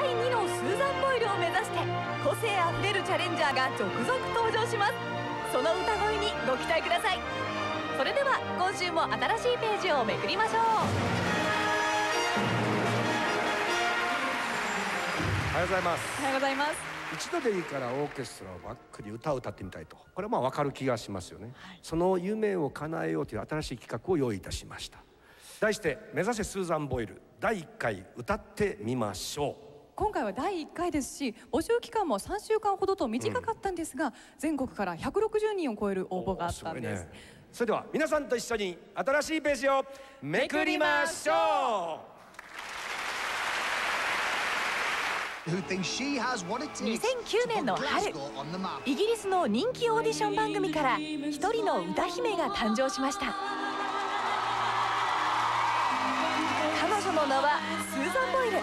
第2のスーザン・ボイルを目指して個性あふれるチャレンジャーが続々登場します。その歌声にご期待ください。それでは今週も新しいページをめくりましょう。おはようございます。おはようございます。一度でいいからオーケストラをバックに歌を歌ってみたいと。これはまあ分かる気がしますよね、はい、その夢を叶えようという新しい企画を用意いたしました。題して「目指せスーザン・ボイル」第1回歌ってみましょう今回は第1回ですし募集期間も3週間ほどと短かったんですが、うん、全国から160人を超える応募があったんです、ね、それでは皆さんと一緒に新しいページをめくりましょう。2009年の春イギリスの人気オーディション番組から一人の歌姫が誕生しました。彼女の名はスーザン・ボイル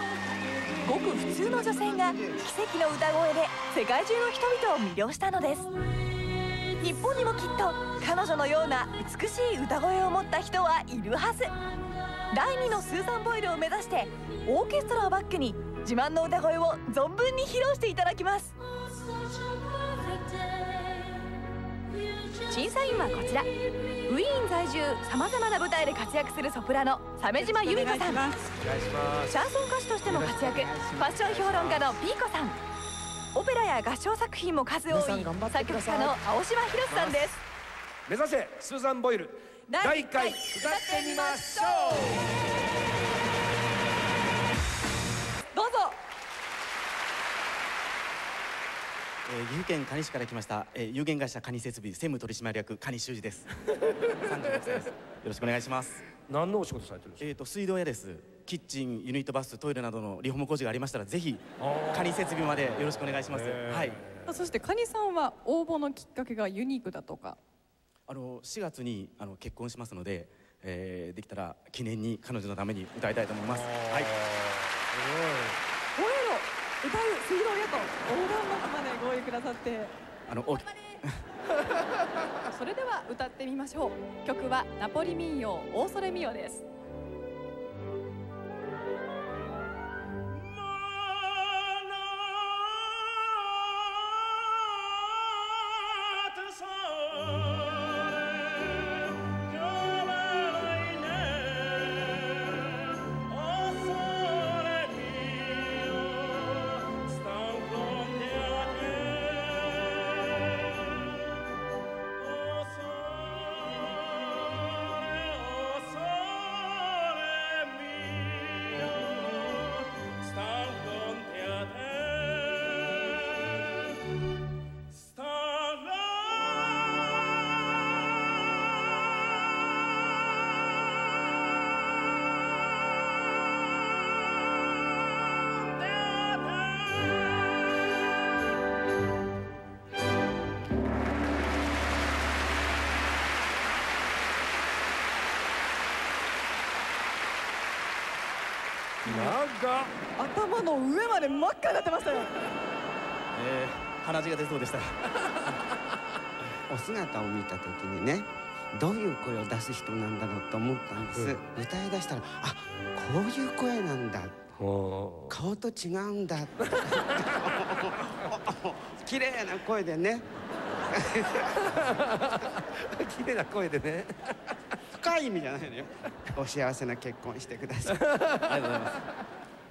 ごく普通の女性が奇跡の歌声で世界中の人々を魅了したのです。日本にもきっと彼女のような美しい歌声を持った人はいるはず。第2のスーザン・ボイルを目指してオーケストラをバックに自慢の歌声を存分に披露していただきます。審査員はこちら。ウィーン在住さまざまな舞台で活躍するソプラノ鮫島由美子さん。シャンソン歌手としても活躍。ファッション評論家のピーコさん。オペラや合唱作品も数多い作曲家の青島博さんです。目指せスーザン・ボイル第1回歌ってみましょうえー、岐阜県可児市から来ました、えー、有限会社可児設備専務取締役可児修二です。36歳です。よろしくお願いします。何のお仕事されてるんですか？えっ、ー、と水道屋です。キッチンユニットバストイレなどのリフォーム工事がありましたらぜひ可児設備までよろしくお願いします。はい。そして可児さんは応募のきっかけがユニークだとか？あの4月にあの結婚しますので、えー、できたら記念に彼女のために歌いたいと思います。はい。すごい歌う水道屋と横断幕までご用意くださって。あのお それでは歌ってみましょう。曲はナポリ民謡「オーソレミオ」です頭の上まで真っ赤になってましたよえー、鼻血が出そうでした。お姿を見た時にねどういう声を出す人なんだろうと思ったんです、うん、歌いだしたらあこういう声なんだ。顔と違うんだ。綺麗な声でね。綺麗な声でね。深い意味じゃないのよ。お幸せな結婚してください。ありがとうございます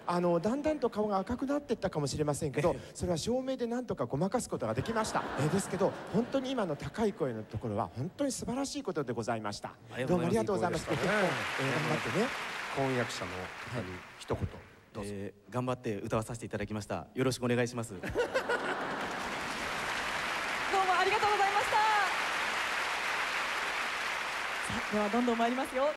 あのだんだんと顔が赤くなっていったかもしれませんけどそれは照明でなんとかごまかすことができました。えですけど本当に今の高い声のところは本当に素晴らしいことでございました。どうもありがとうございます、ね、結婚、えー、頑張ってね。婚約者の方に一言、どうぞ、えー、頑張って歌わさせていただきました。よろしくお願いしますどうもありがとうございましたさあではどんどん参りますよ。